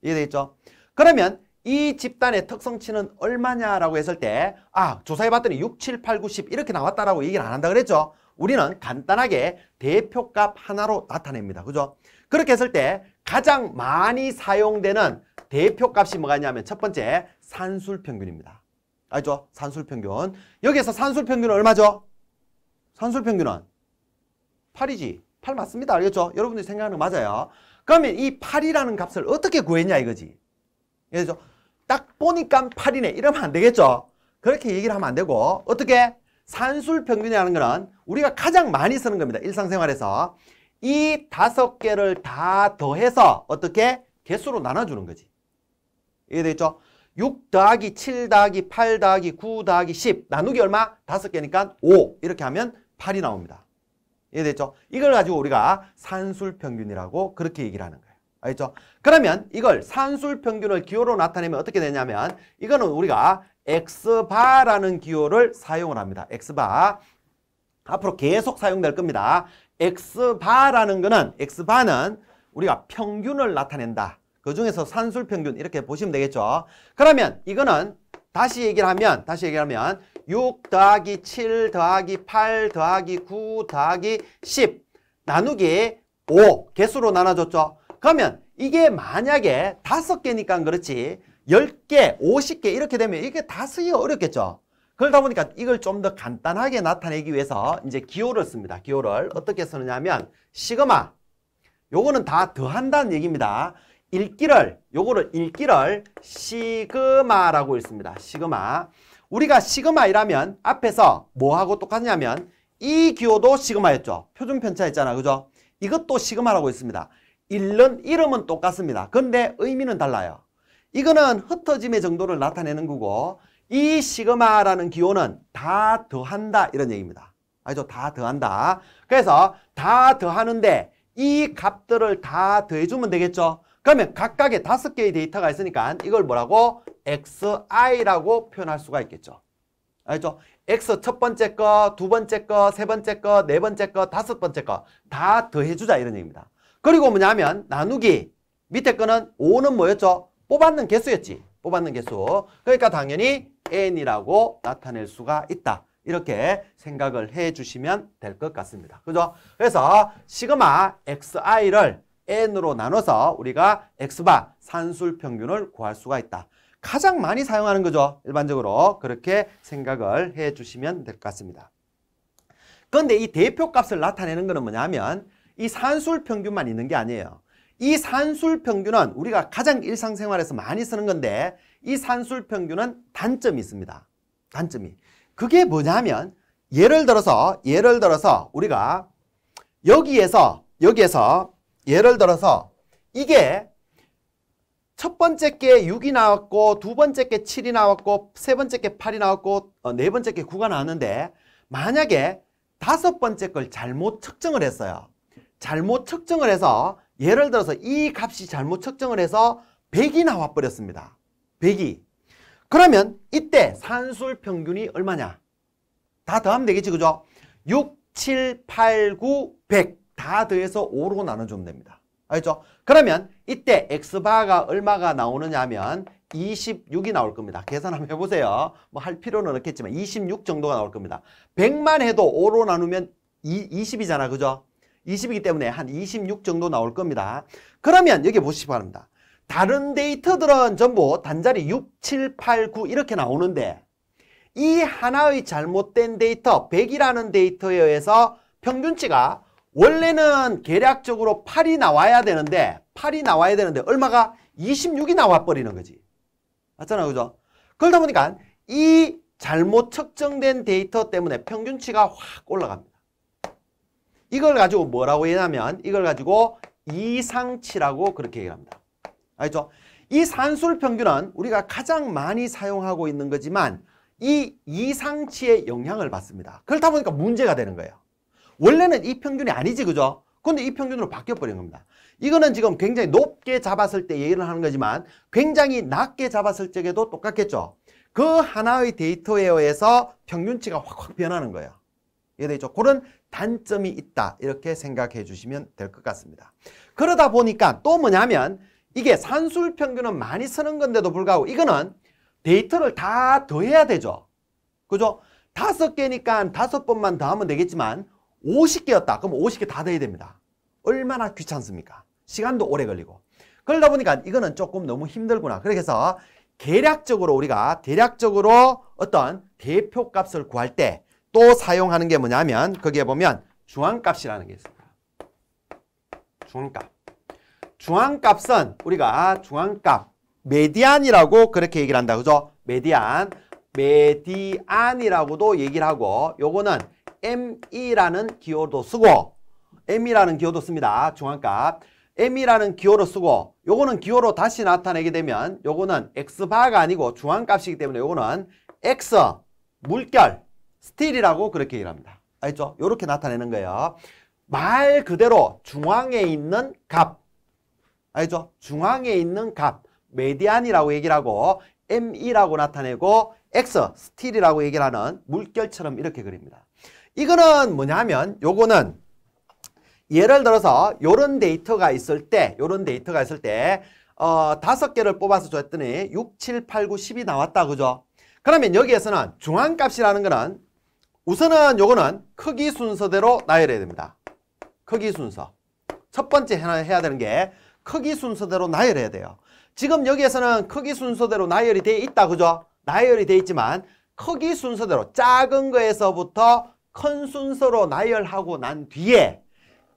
이해되겠죠? 그러면 이 집단의 특성치는 얼마냐라고 했을 때, 아, 조사해봤더니 6, 7, 8, 9, 10 이렇게 나왔다라고 얘기를 안 한다 그랬죠? 우리는 간단하게 대표값 하나로 나타냅니다. 그죠? 그렇게 했을 때 가장 많이 사용되는 대표값이 뭐가 있냐면 첫 번째 산술평균입니다. 알죠? 산술평균. 여기에서 산술평균은 얼마죠? 산술평균은 8이지. 8 맞습니다. 알겠죠? 여러분들이 생각하는 거 맞아요. 그러면 이 8이라는 값을 어떻게 구했냐 이거지. 그래서 딱 보니까 8이네. 이러면 안 되겠죠? 그렇게 얘기를 하면 안 되고 어떻게? 산술평균이라는 거는 우리가 가장 많이 쓰는 겁니다. 일상생활에서. 이 다섯 개를 다 더해서 어떻게? 개수로 나눠주는 거지. 이해되죠? 6 더하기 7 더하기 8 더하기 9 더하기 10 나누기 얼마? 다섯 개니까 5 이렇게 하면 8이 나옵니다. 이해됐죠? 이걸 가지고 우리가 산술평균이라고 그렇게 얘기를 하는 거예요. 알겠죠? 그러면 이걸 산술 평균을 기호로 나타내면 어떻게 되냐면 이거는 우리가 X바라는 기호를 사용을 합니다. X바 앞으로 계속 사용될 겁니다. X바라는 거는 X바는 우리가 평균을 나타낸다. 그 중에서 산술 평균 이렇게 보시면 되겠죠. 그러면 이거는 다시 얘기를 하면 다시 얘기를 하면 6 더하기 7 더하기 8 더하기 9 더하기 10 나누기 5 개수로 나눠줬죠. 그러면 이게 만약에 다섯 개니까 그렇지 10개, 50개 이렇게 되면 이게 다 쓰기가 어렵겠죠. 그러다 보니까 이걸 좀 더 간단하게 나타내기 위해서 이제 기호를 씁니다. 기호를 어떻게 쓰느냐 하면 시그마 요거는 다 더한다는 얘기입니다. 읽기를 요거를 읽기를 시그마라고 읽습니다. 시그마 우리가 시그마이라면 앞에서 뭐하고 똑같냐면 이 기호도 시그마였죠. 표준 편차였잖아. 그죠? 이것도 시그마라고 있습니다. 읽는 이름은 똑같습니다. 근데 의미는 달라요. 이거는 흩어짐의 정도를 나타내는 거고 이 시그마라는 기호는 다 더한다 이런 얘기입니다. 알죠? 다 더한다. 그래서 다 더하는데 이 값들을 다 더해주면 되겠죠? 그러면 각각의 다섯 개의 데이터가 있으니까 이걸 뭐라고? xi라고 표현할 수가 있겠죠. 알죠? x 첫 번째 거, 두 번째 거, 세 번째 거, 네 번째 거, 다섯 번째 거 다 더해주자 이런 얘기입니다. 그리고 뭐냐면 나누기 밑에 거는 5는 뭐였죠? 뽑았는 개수였지. 뽑았는 개수. 그러니까 당연히 n이라고 나타낼 수가 있다. 이렇게 생각을 해 주시면 될 것 같습니다. 그죠? 그래서 시그마 xi를 n으로 나눠서 우리가 x바 산술 평균을 구할 수가 있다. 가장 많이 사용하는 거죠. 일반적으로 그렇게 생각을 해 주시면 될 것 같습니다. 그런데 이 대표값을 나타내는 것은 뭐냐면 이 산술 평균만 있는 게 아니에요. 이 산술 평균은 우리가 가장 일상생활에서 많이 쓰는 건데 이 산술 평균은 단점이 있습니다. 단점이. 그게 뭐냐면 예를 들어서 예를 들어서 우리가 여기에서 여기에서 예를 들어서 이게 첫 번째 게 6이 나왔고 두 번째 게 7이 나왔고 세 번째 게 8이 나왔고 어, 네 번째 게 9가 나왔는데 만약에 다섯 번째 걸 잘못 측정을 했어요. 잘못 측정을 해서 예를 들어서 이 값이 잘못 측정을 해서 100이 나와 버렸습니다. 100이. 그러면 이때 산술 평균이 얼마냐? 다 더하면 되겠지 그죠? 6, 7, 8, 9, 100 다 더해서 5로 나눠주면 됩니다. 알죠? 그러면 이때 x바가 얼마가 나오느냐 하면 26이 나올 겁니다. 계산 한번 해보세요. 뭐 할 필요는 없겠지만 26 정도가 나올 겁니다. 100만 해도 5로 나누면 20이잖아. 그죠? 20이기 때문에 한 26 정도 나올 겁니다. 그러면 여기 보시기 바랍니다. 다른 데이터들은 전부 단자리 6, 7, 8, 9 이렇게 나오는데 이 하나의 잘못된 데이터 100이라는 데이터에 의해서 평균치가 원래는 개략적으로 8이 나와야 되는데 8이 나와야 되는데 얼마가 26이 나와 버리는 거지. 맞잖아 그죠? 그러다 보니까 이 잘못 측정된 데이터 때문에 평균치가 확 올라갑니다. 이걸 가지고 뭐라고 얘기하면 이걸 가지고 이상치라고 그렇게 얘기합니다. 알죠? 이 산술 평균은 우리가 가장 많이 사용하고 있는 거지만 이 이상치의 영향을 받습니다. 그렇다 보니까 문제가 되는 거예요. 원래는 이 평균이 아니지 그죠? 근데 이 평균으로 바뀌어버린 겁니다. 이거는 지금 굉장히 높게 잡았을 때 얘기를 하는 거지만 굉장히 낮게 잡았을 적에도 똑같겠죠. 그 하나의 데이터에 의해서 평균치가 확확 변하는 거예요. 이해되죠? 그런 단점이 있다. 이렇게 생각해 주시면 될 것 같습니다. 그러다 보니까 또 뭐냐면 이게 산술 평균은 많이 쓰는 건데도 불구하고 이거는 데이터를 다 더해야 되죠. 그죠? 다섯 개니까 다섯 번만 더 하면 되겠지만 50개였다. 그럼 50개 다 더해야 됩니다. 얼마나 귀찮습니까? 시간도 오래 걸리고. 그러다 보니까 이거는 조금 너무 힘들구나. 그래서 계략적으로 우리가 대략적으로 어떤 대표값을 구할 때 또 사용하는 게 뭐냐면 거기에 보면 중앙값이라는 게 있습니다. 중앙값. 중앙값은 우리가 중앙값 median이라고 그렇게 얘기를 한다. 그죠? median. median이라고도 얘기를 하고 요거는 ME라는 기호도 쓰고 M이라는 기호도 씁니다. 중앙값. M이라는 기호로 쓰고 요거는 기호로 다시 나타내게 되면 요거는 X바가 아니고 중앙값이기 때문에 요거는 X 물결 tilde라고 그렇게 얘기합니다. 알죠? 요렇게 나타내는 거예요. 말 그대로 중앙에 있는 값 알죠? 중앙에 있는 값 median이라고 얘기를 하고 ME라고 나타내고 X tilde라고 얘기를 하는 물결처럼 이렇게 그립니다. 이거는 뭐냐면 요거는 예를 들어서 요런 데이터가 있을 때 요런 데이터가 있을 때 어, 다섯 개를 뽑아서 줬더니 6, 7, 8, 9, 10이 나왔다. 그죠? 그러면 여기에서는 중앙값이라는 거는 우선은 요거는 크기 순서대로 나열해야 됩니다. 크기 순서. 첫 번째 해야 되는 게 크기 순서대로 나열해야 돼요. 지금 여기에서는 크기 순서대로 나열이 돼 있다. 그죠? 나열이 돼 있지만 크기 순서대로 작은 거에서부터 큰 순서로 나열하고 난 뒤에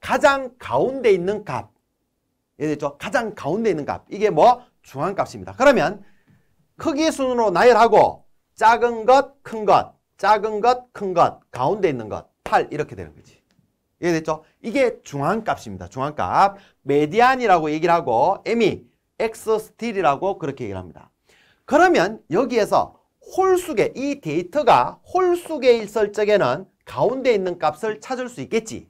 가장 가운데 있는 값. 이해됐죠? 가장 가운데 있는 값. 이게 뭐? 중앙값입니다. 그러면 크기 순으로 나열하고 작은 것, 큰 것, 작은 것, 큰 것, 가운데 있는 것, 8 이렇게 되는 거지. 이해됐죠? 이게 중앙값입니다. 중앙값. median이라고 얘기를 하고 ME X tilde라고 그렇게 얘기를 합니다. 그러면 여기에서 홀수개, 이 데이터가 홀수개에 있을 적에는 가운데 있는 값을 찾을 수 있겠지.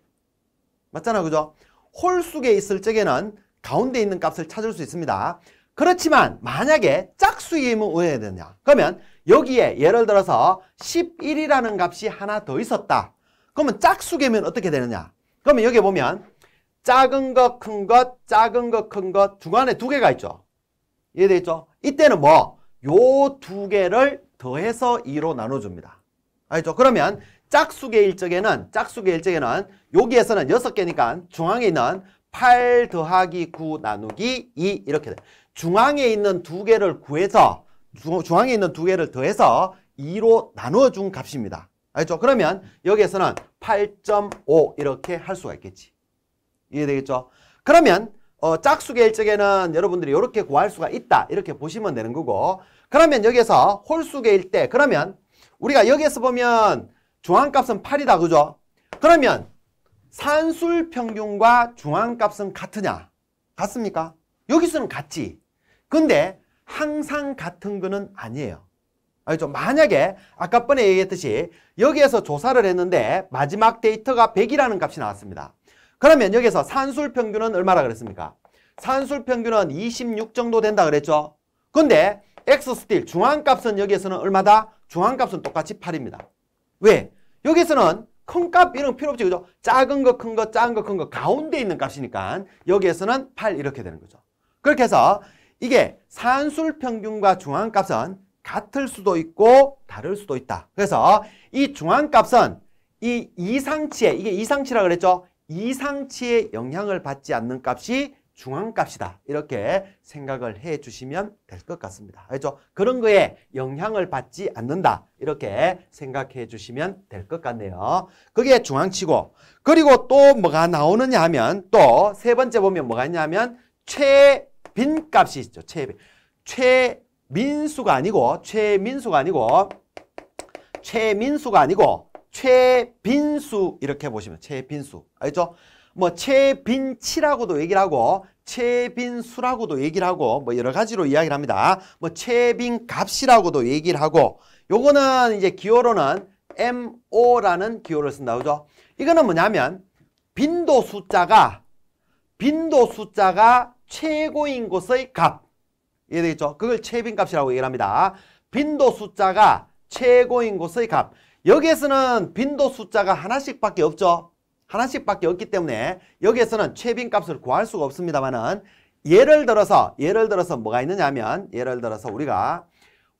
맞잖아 그죠? 홀수에 있을 적에는 가운데 있는 값을 찾을 수 있습니다. 그렇지만 만약에 짝수이면 왜 해야 되냐? 그러면 여기에 예를 들어서 11이라는 값이 하나 더 있었다. 그러면 짝수계면 어떻게 되느냐? 그러면 여기 보면 작은 것, 큰 것, 작은 것, 큰 것 중간에 두 개가 있죠. 이해되죠? 이때는 뭐? 요 두 개를 더해서 2로 나눠줍니다. 알죠? 그러면 짝수계 일적에는 짝수계 일적에는 여기에서는 6개니까 중앙에 있는 8 더하기 9 나누기 2 이렇게 돼. 중앙에 있는 두 개를 구해서 중앙에 있는 두 개를 더해서 2로 나누어 준 값입니다. 알죠? 그러면 여기에서는 8.5 이렇게 할 수가 있겠지. 이해되겠죠? 그러면 어, 짝수계 일적에는 여러분들이 이렇게 구할 수가 있다. 이렇게 보시면 되는 거고 그러면 여기서 홀수계일 때 그러면 우리가 여기에서 보면 중앙값은 8이다. 그죠? 그러면 산술 평균과 중앙값은 같으냐? 같습니까? 여기서는 같지. 근데 항상 같은 거는 아니에요. 알죠? 만약에 아까 번에 얘기했듯이 여기에서 조사를 했는데 마지막 데이터가 100이라는 값이 나왔습니다. 그러면 여기서 산술 평균은 얼마라 그랬습니까? 산술 평균은 26 정도 된다 그랬죠? 근데 X 스틸 중앙값은 여기에서는 얼마다? 중앙값은 똑같이 8입니다. 왜? 여기서는 큰 값 이런 거 필요 없지 그죠? 작은 거, 큰 거, 작은 거, 큰 거 가운데 있는 값이니까 여기에서는 8 이렇게 되는 거죠. 그렇게 해서 이게 산술 평균과 중앙값은 같을 수도 있고 다를 수도 있다. 그래서 이 중앙값은 이 이상치에 이게 이상치라 그랬죠? 이상치에 영향을 받지 않는 값이 중앙값이다. 이렇게 생각을 해 주시면 될 것 같습니다. 알죠? 그런 거에 영향을 받지 않는다. 이렇게 생각해 주시면 될 것 같네요. 그게 중앙치고 그리고 또 뭐가 나오느냐 하면 또 세 번째 보면 뭐가 있냐면 최 빈값이 있죠. 최빈. 최민수가 아니고 최민수가 아니고 최민수가 아니고 최빈수 이렇게 보시면 최빈수 알죠? 뭐 최빈치라고도 얘기를 하고 최빈수라고도 얘기를 하고 뭐 여러 가지로 이야기를 합니다. 뭐 최빈값이라고도 얘기를 하고 요거는 이제 기호로는 MO라는 기호를 쓴다 그죠? 이거는 뭐냐면 빈도 숫자가 빈도 숫자가 최고인 곳의 값 이해되겠죠? 그걸 최빈값이라고 얘기를 합니다. 빈도 숫자가 최고인 곳의 값 여기에서는 빈도 숫자가 하나씩밖에 없죠. 하나씩밖에 없기 때문에 여기에서는 최빈값을 구할 수가 없습니다만은 예를 들어서 예를 들어서 뭐가 있느냐면 예를 들어서 우리가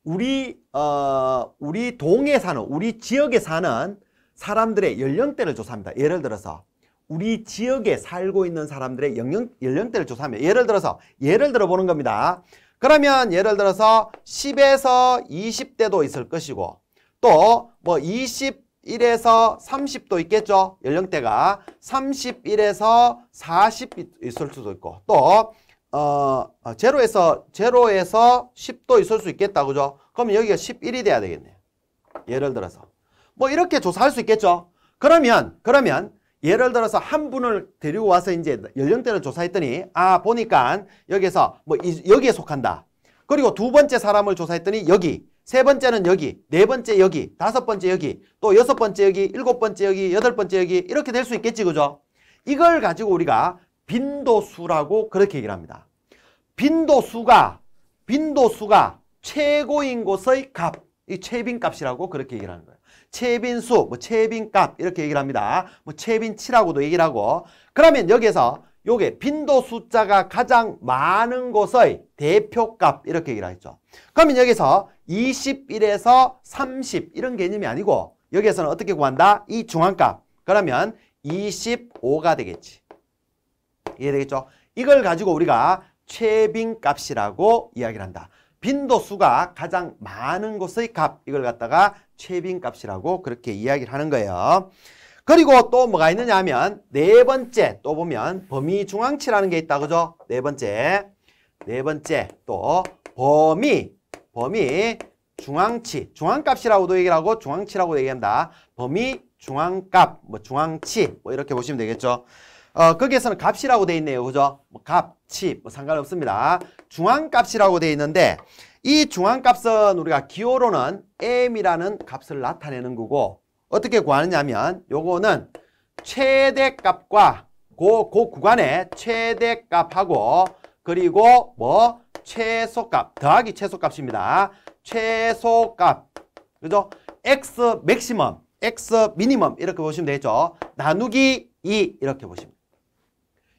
우리 어 우리 동에 사는 우리 지역에 사는 사람들의 연령대를 조사합니다. 예를 들어서 우리 지역에 살고 있는 사람들의 연령, 연령대를 조사하면 예를 들어서 예를 들어 보는 겁니다. 그러면 예를 들어서 10에서 20대도 있을 것이고 또 뭐 21에서 30도 있겠죠. 연령대가 31에서 40 있을 수도 있고 또 어, 어, 제로에서 제로에서 10도 있을 수 있겠다. 그죠? 그러면 여기가 11이 돼야 되겠네요. 예를 들어서 뭐 이렇게 조사할 수 있겠죠. 그러면 그러면 예를 들어서 한 분을 데리고 와서 이제 연령대를 조사했더니 아 보니까 여기서 뭐 이, 여기에 속한다. 그리고 두 번째 사람을 조사했더니 여기 세 번째는 여기 네 번째 여기 다섯 번째 여기 또 여섯 번째 여기 일곱 번째 여기 여덟 번째 여기 이렇게 될 수 있겠지 그죠? 이걸 가지고 우리가 빈도수라고 그렇게 얘기를 합니다. 빈도수가 빈도수가 최고인 곳의 값, 이 최빈값이라고 그렇게 얘기를 하는 거예요. 최빈수, 뭐 최빈값 이렇게 얘기를 합니다. 뭐 최빈치라고도 얘기를 하고 그러면 여기서 요게 빈도 숫자가 가장 많은 곳의 대표값 이렇게 얘기를 하죠. 그러면 여기서 21에서 30 이런 개념이 아니고 여기에서는 어떻게 구한다? 이 중앙값. 그러면 25가 되겠지. 이해되겠죠? 이걸 가지고 우리가 최빈값이라고 이야기를 한다. 빈도수가 가장 많은 곳의 값 이걸 갖다가 최빈값이라고 그렇게 이야기를 하는 거예요. 그리고 또 뭐가 있느냐 하면 네 번째 또 보면 범위 중앙치라는 게 있다 그죠? 네 번째 네 번째 또 범위 범위 중앙치 중앙값이라고도 얘기를 하고 중앙치라고 얘기한다. 범위 중앙값 뭐 중앙치 뭐 이렇게 보시면 되겠죠. 어, 거기에서는 값이라고 돼 있네요. 그죠? 뭐 값, 치, 뭐 상관없습니다. 중앙값이라고 돼 있는데 이 중앙값은 우리가 기호로는 m이라는 값을 나타내는 거고 어떻게 구하느냐면 요거는 최대값과 그, 그 구간의 최대값하고 그리고 뭐 최소값 더하기 최소값입니다. 최소값 그죠? x 맥시멈, x 미니멈 이렇게 보시면 되겠죠. 나누기 2 이렇게 보시면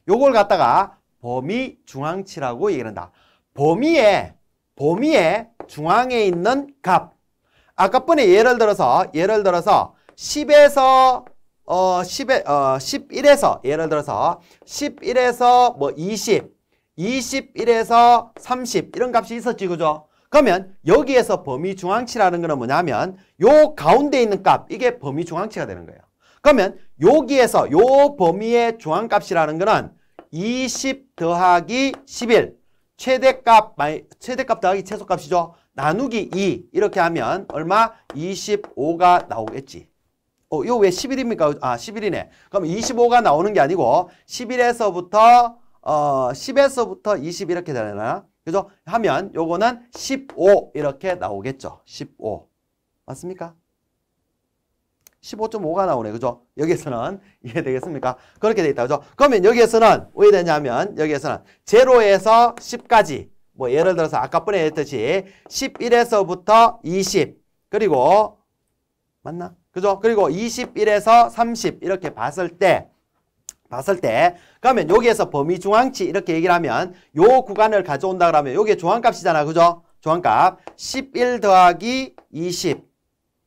요걸 갖다가 범위 중앙치라고 얘기를 한다. 범위에 범위의 중앙에 있는 값. 아까 번에 예를 들어서 예를 들어서 10에서 어 10에 어 11에서 예를 들어서 11에서 뭐 20, 21에서 30 이런 값이 있었지 그죠? 그러면 여기에서 범위 중앙치라는 거는 뭐냐면 요 가운데 있는 값 이게 범위 중앙치가 되는 거예요. 그러면 여기에서 요 범위의 중앙값이라는 거는 20 더하기 11 최대값 최대값 더하기 최소값이죠. 나누기 2 이렇게 하면 얼마? 25가 나오겠지. 어, 이거 왜 11입니까? 아, 11이네. 그럼 25가 나오는 게 아니고 11에서부터 어, 10에서부터 20 이렇게 되나? 그죠? 하면 요거는 15 이렇게 나오겠죠. 15. 맞습니까? 15.5가 나오네. 그죠? 여기에서는 이해되겠습니까? 그렇게 돼 있다. 그죠? 그러면 여기에서는 왜 되냐면 여기에서는 0에서 10까지 뭐 예를 들어서 아까 번에 했듯이 11에서부터 20 그리고 맞나? 그죠? 그리고 21에서 30 이렇게 봤을 때 봤을 때 그러면 여기에서 범위 중앙치 이렇게 얘기를 하면 요 구간을 가져온다 그러면 요게 중앙값이잖아. 그죠? 중앙값 11 더하기 20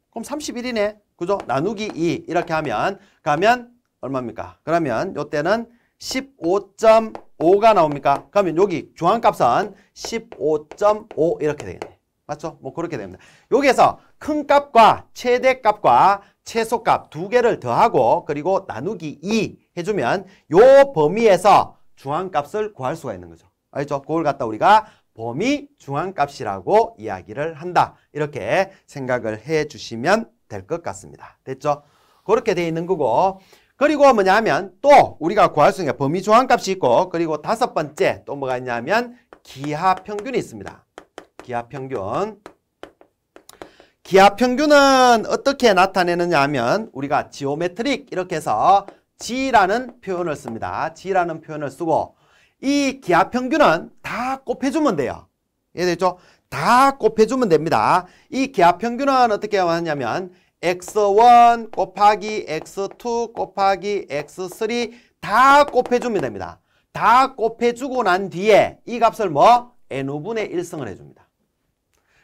그럼 31이네. 그죠? 나누기 2 이렇게 하면 가면 얼마입니까? 그러면 요때는 15.5가 나옵니까? 그러면 여기 중앙값은 15.5 이렇게 되겠네. 맞죠? 뭐 그렇게 됩니다. 여기에서 큰 값과 최대 값과 최소값 두 개를 더하고 그리고 나누기 2 해주면 요 범위에서 중앙값을 구할 수가 있는 거죠. 알죠? 그걸 갖다 우리가 범위 중앙값이라고 이야기를 한다. 이렇게 생각을 해 주시면 될 것 같습니다. 됐죠? 그렇게 돼 있는 거고 그리고 뭐냐면 또 우리가 구할 수 있는 범위 조항값이 있고 그리고 다섯 번째 또 뭐가 있냐면 기하 평균이 있습니다. 기하 평균. 기하 평균은 어떻게 나타내느냐 하면 우리가 지오메트릭 이렇게 해서 G라는 표현을 씁니다. G라는 표현을 쓰고 이 기하 평균은 다 곱해주면 돼요. 이해되죠? 다 곱해주면 됩니다. 이 기하 평균은 어떻게 하냐면 x1 곱하기 x2 곱하기 x3 다 곱해주면 됩니다. 다 곱해주고 난 뒤에 이 값을 뭐? n분의 1승을 해줍니다.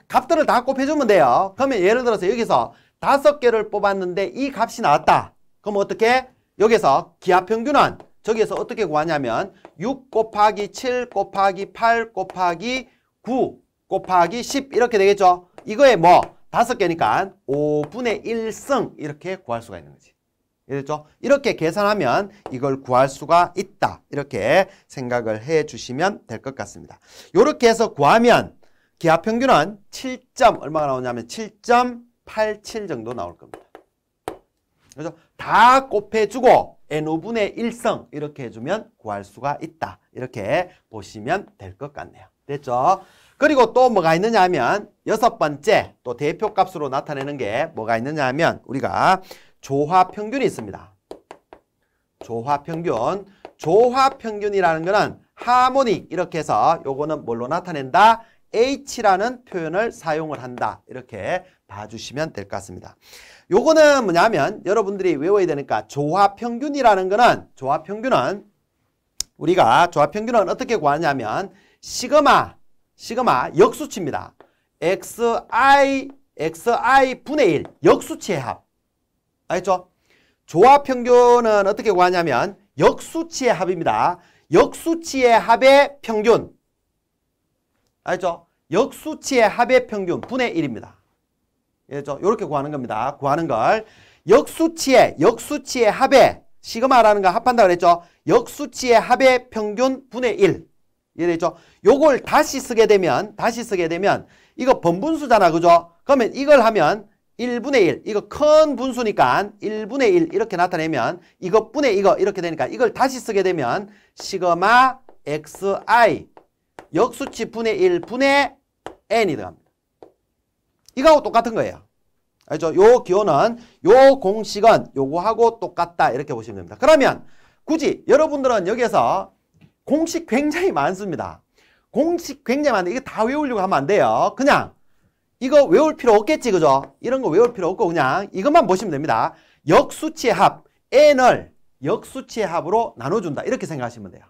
값들을 다 곱해주면 돼요. 그러면 예를 들어서 여기서 다섯 개를 뽑았는데 이 값이 나왔다. 그럼 어떻게? 여기서 기하평균은 저기에서 어떻게 구하냐면 6 곱하기 7 곱하기 8 곱하기 9 곱하기 10 이렇게 되겠죠. 이거에 뭐 다섯 개니까 5분의 1승 이렇게 구할 수가 있는 거지. 이랬죠? 이렇게 계산하면 이걸 구할 수가 있다. 이렇게 생각을 해 주시면 될 것 같습니다. 이렇게 해서 구하면 기하 평균은 7점 얼마가 나오냐면 7.87 정도 나올 겁니다. 그래서 다 곱해주고 n5분의 1성 이렇게 해주면 구할 수가 있다. 이렇게 보시면 될 것 같네요. 됐죠? 그리고 또 뭐가 있느냐 하면 여섯 번째 또 대표값으로 나타내는 게 뭐가 있느냐 하면 우리가 조화평균이 있습니다. 조화평균. 조화평균이라는 거는 하모닉 이렇게 해서 요거는 뭘로 나타낸다? H라는 표현을 사용을 한다. 이렇게 봐주시면 될 것 같습니다. 요거는 뭐냐면 여러분들이 외워야 되니까 조화평균이라는 거는 조화평균은 우리가 조화평균은 어떻게 구하냐면 시그마 시그마 역수치입니다. xi xi 분의 1 역수치의 합 알겠죠? 조합 평균은 어떻게 구하냐면 역수치의 합입니다. 역수치의 합의 평균 알죠? 역수치의 합의 평균 분의 1입니다. 알죠? 이렇게 구하는 겁니다. 구하는 걸 역수치의 역수치의 합의 시그마라는 거 합한다 그랬죠? 역수치의 합의 평균 분의 1. 이해되죠? 요걸 다시 쓰게 되면 다시 쓰게 되면 이거 번분수잖아. 그죠? 그러면 이걸 하면 1분의 1 이거 큰 분수니까 1분의 1 이렇게 나타내면 이것분의 이거 이렇게 되니까 이걸 다시 쓰게 되면 시그마 xi 역수치 분의 1 분의 n이 들어갑니다. 이거하고 똑같은 거예요. 알죠? 요 기호는 요 공식은 요거하고 똑같다 이렇게 보시면 됩니다. 그러면 굳이 여러분들은 여기에서 공식 굉장히 많습니다. 공식 굉장히 많은데 이거 다 외우려고 하면 안 돼요. 그냥 이거 외울 필요 없겠지 그죠? 이런 거 외울 필요 없고 그냥 이것만 보시면 됩니다. 역수치의 합 n을 역수치의 합으로 나눠준다 이렇게 생각하시면 돼요.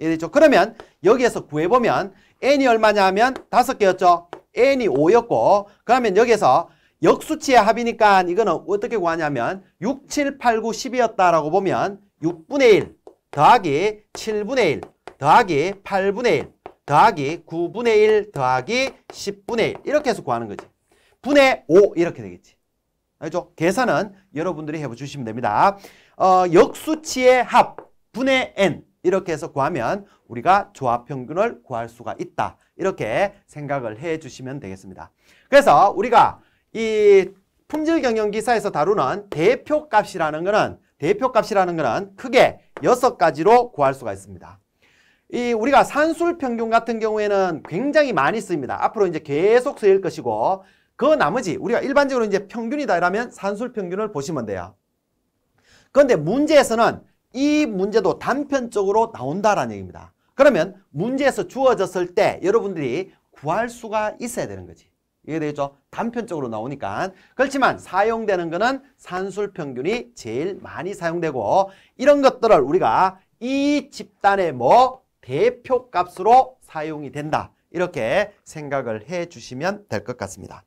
이해되죠? 그러면 여기에서 구해보면 n이 얼마냐 하면 다섯 개였죠? n이 5였고 그러면 여기에서 역수치의 합이니까 이거는 어떻게 구하냐면 6, 7, 8, 9, 10이었다라고 보면 6분의 1 더하기 7분의 1 더하기 8분의 1 더하기 9분의 1 더하기 10분의 1 이렇게 해서 구하는 거지. 분의 5 이렇게 되겠지. 알죠? 계산은 여러분들이 해주시면 됩니다. 어, 역수치의 합 분의 n 이렇게 해서 구하면 우리가 조합평균을 구할 수가 있다. 이렇게 생각을 해 주시면 되겠습니다. 그래서 우리가 이 품질경영기사에서 다루는 대표값이라는 것은 대표값이라는 것은 크게 여섯 가지로 구할 수가 있습니다. 이 우리가 산술 평균 같은 경우에는 굉장히 많이 쓰입니다. 앞으로 이제 계속 쓰일 것이고 그 나머지 우리가 일반적으로 이제 평균이다 이러면 산술 평균을 보시면 돼요. 그런데 문제에서는 이 문제도 단편적으로 나온다라는 얘기입니다. 그러면 문제에서 주어졌을 때 여러분들이 구할 수가 있어야 되는 거지. 이해되죠? 단편적으로 나오니까. 그렇지만 사용되는 거는 산술 평균이 제일 많이 사용되고 이런 것들을 우리가 이 집단의 뭐 대표값으로 사용이 된다. 이렇게 생각을 해 주시면 될 것 같습니다.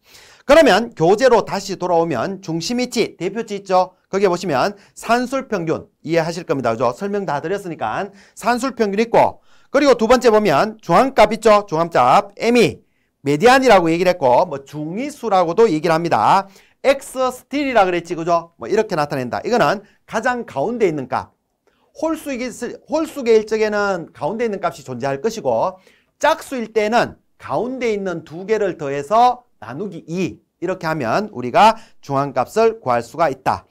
그러면 교재로 다시 돌아오면 중심위치, 대표치 있죠? 거기에 보시면 산술평균 이해하실 겁니다. 그죠? 설명 다 드렸으니까 산술평균 있고 그리고 두 번째 보면 중앙값 있죠? 중앙값 M이 메디안이라고 얘기를 했고 뭐 중위수라고도 얘기를 합니다. X 스틸이라 그랬지 그죠? 뭐 이렇게 나타낸다. 이거는 가장 가운데 있는 값. 홀수계 일적에는 가운데 있는 값이 존재할 것이고 짝수일 때는 가운데 있는 두 개를 더해서 나누기 2 이렇게 하면 우리가 중앙값을 구할 수가 있다.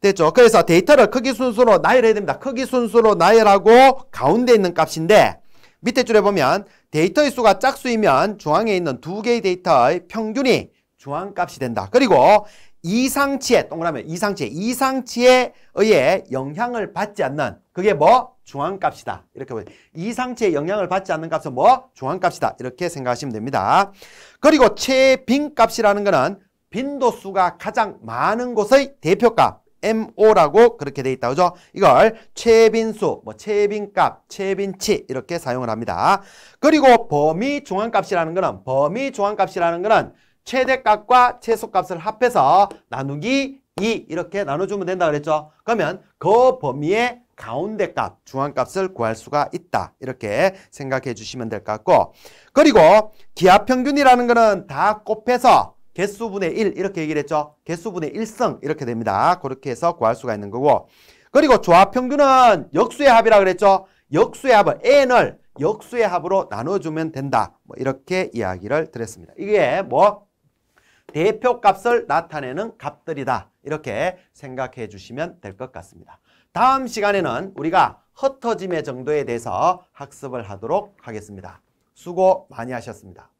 됐죠? 그래서 데이터를 크기 순서로 나열해야 됩니다. 크기 순서로 나열하고 가운데 있는 값인데 밑에 줄에 보면 데이터의 수가 짝수이면 중앙에 있는 두 개의 데이터의 평균이 중앙값이 된다. 그리고 이상치에 동그라미 이상치에 이상치에 의해 영향을 받지 않는 그게 뭐 중앙값이다. 이렇게 보요 이상치에 영향을 받지 않는 값은 뭐 중앙값이다. 이렇게 생각하시면 됩니다. 그리고 최빈값이라는 거는 빈도수가 가장 많은 곳의 대표값 MO라고 그렇게 돼 있다. 그죠? 이걸 최빈수, 뭐 최빈값, 최빈치 이렇게 사용을 합니다. 그리고 범위 중앙값이라는 거는 범위 중앙값이라는 거는 최대값과 최소값을 합해서 나누기 2 이렇게 나눠주면 된다 그랬죠. 그러면 그 범위의 가운데 값, 중앙값을 구할 수가 있다. 이렇게 생각해 주시면 될 것 같고 그리고 기하평균이라는 거는 다 곱해서 개수분의 1 이렇게 얘기를 했죠. 개수분의 1승 이렇게 됩니다. 그렇게 해서 구할 수가 있는 거고 그리고 조합평균은 역수의 합이라 그랬죠. 역수의 합을 n을 역수의 합으로 나눠주면 된다. 뭐 이렇게 이야기를 드렸습니다. 이게 뭐 대표값을 나타내는 값들이다. 이렇게 생각해 주시면 될 것 같습니다. 다음 시간에는 우리가 흩어짐의 정도에 대해서 학습을 하도록 하겠습니다. 수고 많이 하셨습니다.